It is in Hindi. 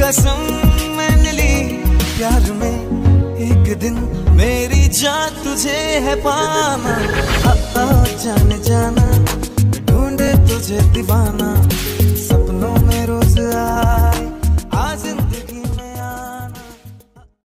कसम मैंने ली प्यार में एक दिन। मेरी जान तुझे है पाना। जाने जाना, ढूंढे तुझे दीवाना।